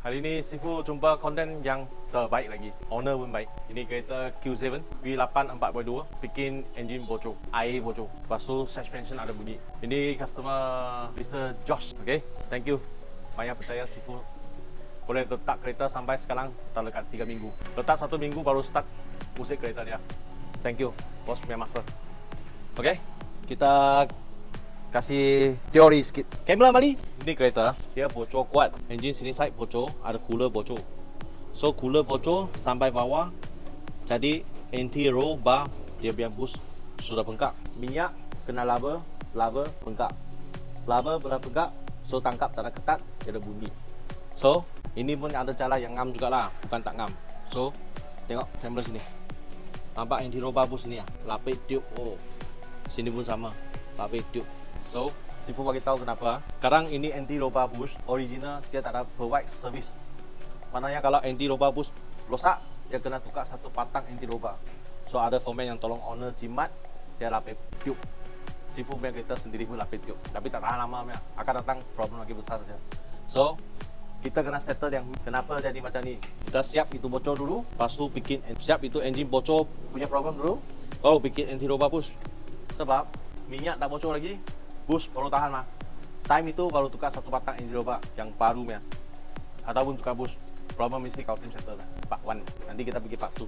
Hari ni Sifu jumpa konten yang terbaik lagi. Owner pun baik. Ini kereta Q7 V8 4.2 bikin engine bocor, air bocor. Lepas tu suspension ada bunyi. Ini customer Mr. Josh. Okay, thank you. Banyak percaya Sifu boleh letak kereta sampai sekarang tak dekat 3 minggu. Letak satu minggu baru start musik kereta dia. Thank you, bos punya masa. Okay, kita kasih teori sikit. Kamera balik. Ini kereta, dia bocor kuat. Engine sini side bocor, ada cooler bocor. So cooler bocor sampai bawah. Jadi anti roll bar dia punya boost sudah bengkak. Minyak kena lava, lava bengkak. Lava bila bengkak, so tangkap tak ada ketat, dia ada bunyi. So, ini pun ada cara yang ngam juga lah, bukan tak ngam. So, tengok kamera sini. Nampak anti roll bar boost ni ah, lapis tube. Oh, sini pun sama, lapis tube. So, Sifu bagi tahu kenapa. Sekarang ini anti roba boost original dia tak ada provide service. Maknanya kalau anti roba boost rosak, dia kena tukar satu patang anti roba. So ada foreman yang tolong owner jimat dia lapis tube. Sifu punya kereta sendiri pun lapis tube. Tapi tak tahan lama. Akan datang problem lagi besar saja. So kita kena settle yang kenapa jadi macam ni. Kita siap itu bocor dulu, lepas tu bikin siap itu engine bocor punya problem dulu. Oh bikin anti roba boost. Sebab minyak tak bocor lagi, bus baru tahan mah. Time itu baru tukar satu batang roba yang baru ya. Ataupun tukar bus. Problem mesti kau tim settle lah. Part 1. Nanti kita pergi part 2.